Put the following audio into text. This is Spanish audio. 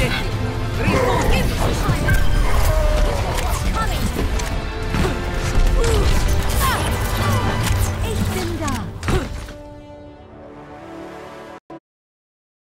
Refugio. Refugio.